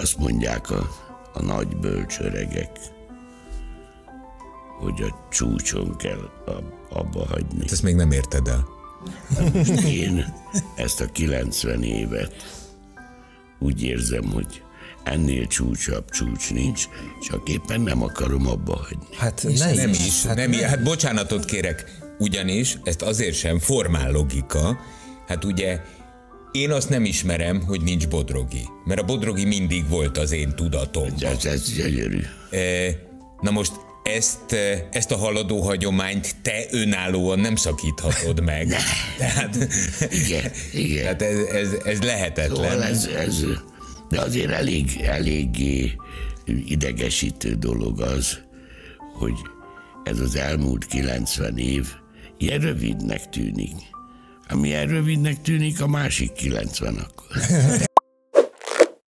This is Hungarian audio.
Azt mondják a, a nagy bölcsöregek, hogy a csúcson kell abba hagyni. Ezt még nem érted el. Most én ezt a 90 évet úgy érzem, hogy ennél csúcsabb csúcs nincs, csak éppen nem akarom abba hagyni. Hát nem, nem is, is. Hát, nem, nem. hát bocsánatot kérek, ugyanis ezt azért sem formál logika, hát ugye én azt nem ismerem, hogy nincs Bodrogi, mert a Bodrogi mindig volt az én tudatom. Ez, ez gyönyörű. E, na most ezt, e, ezt a haladó hagyományt te önállóan nem szakíthatod meg. Ne. Tehát, igen, igen. Tehát ez, ez, ez lehetetlen. Szóval ez, ez, de azért elég, eléggé idegesítő dolog az, hogy ez az elmúlt 90 év ilyen rövidnek tűnik. Ami rövidnek tűnik, a másik 90 akkor.